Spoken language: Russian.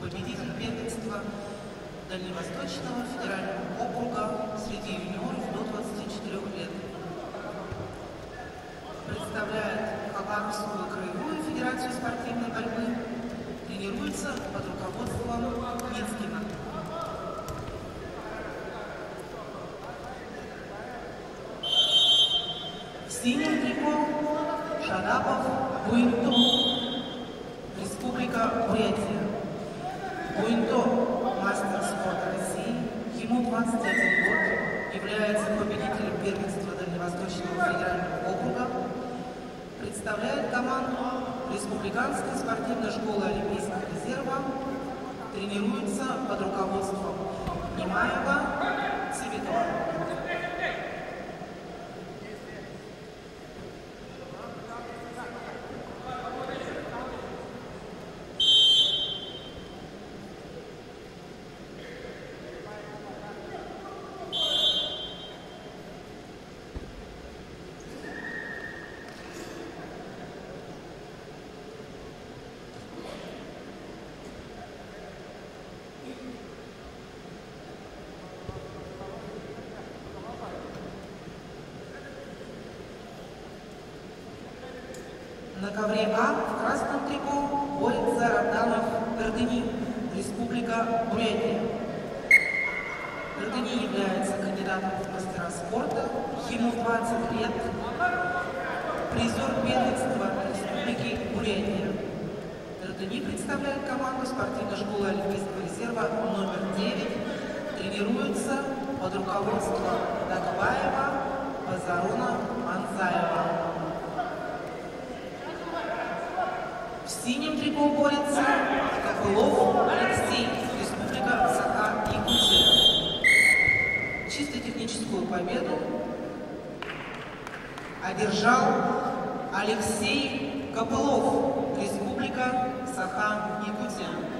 победитель первенства Дальневосточного федерального округа среди юниоров до 24 лет. Представляет Хабаровскую краевую федерацию спортивной борьбы. Тренируется под руководством Ницкина. В синем трико Шарапов Буинто, Республика Бурятия. Буинто, мастер спорта России, ему 21 год, является победителем первенства Дальневосточного федерального округа, представляет команду Республиканской спортивной школы Олимпийского резерва, тренируется под руководством Немаева На ковре А в красном трико борется Раданов Эрдени, Республика Бурятия. Эрдени является кандидатом в мастера спорта, ему 20 лет, призер первенства Республики Бурятия. Эрдени представляет команду спортивной школы Олимпийского резерва номер 9, тренируется под руководством Дагбаева Базаруна Анзаева. В синем трико борется Копылов Алексей, Республика Саха-Якутия. Чисто техническую победу одержал Алексей Копылов, Республика Саха-Якутия.